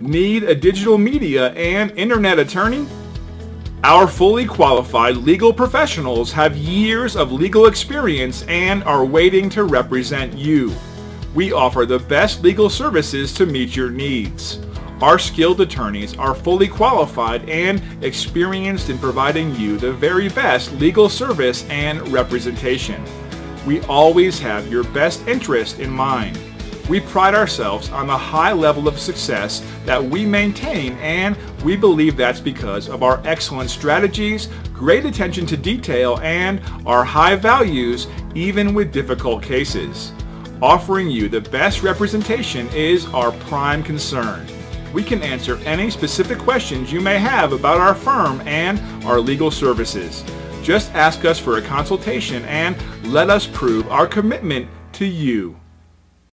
Need a digital media and internet attorney? Our fully qualified legal professionals have years of legal experience and are waiting to represent you. We offer the best legal services to meet your needs. Our skilled attorneys are fully qualified and experienced in providing you the very best legal service and representation. We always have your best interest in mind. We pride ourselves on the high level of success that we maintain and we believe that's because of our excellent strategies, great attention to detail, and our high values even with difficult cases. Offering you the best representation is our prime concern we can answer any specific questions you may have about our firm and our legal services. Just ask us for a consultation and let us prove our commitment to you.